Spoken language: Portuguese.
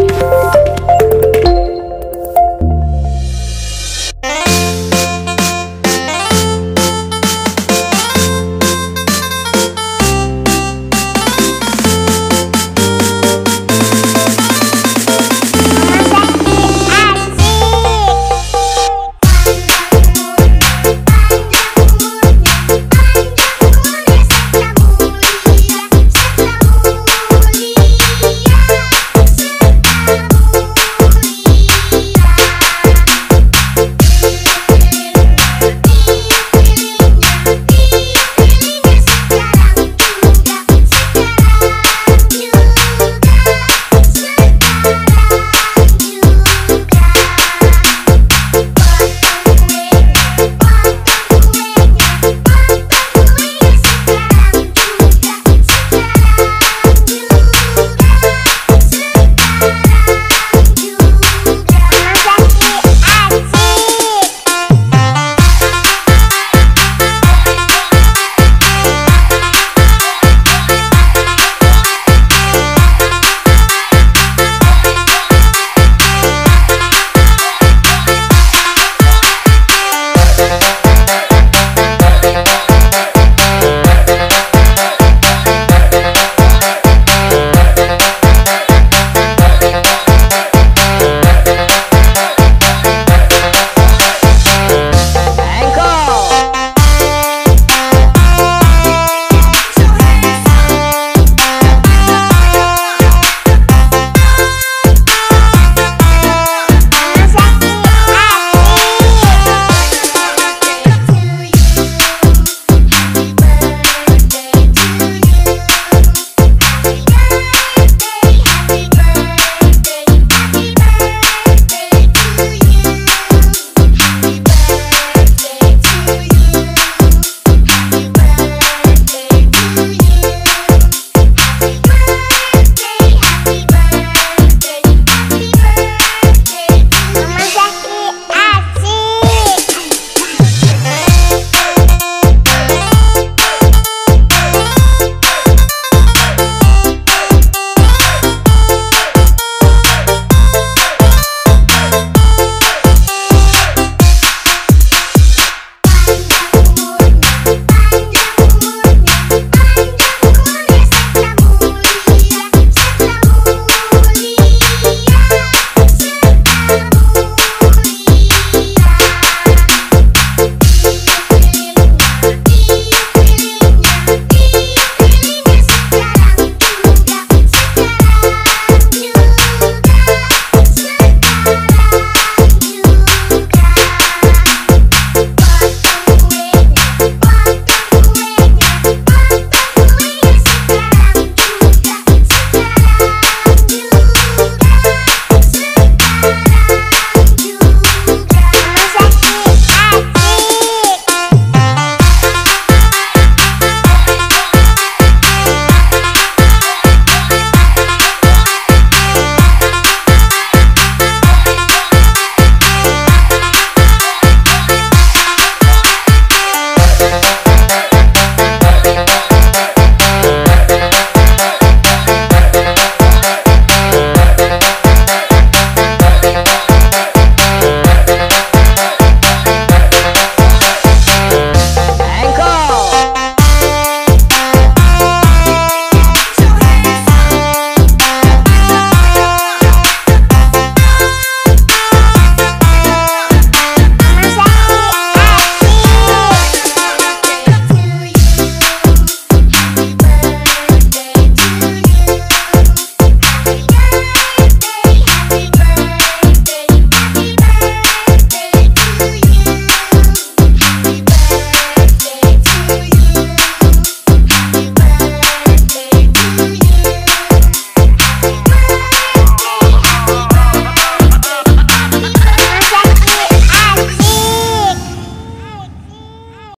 Música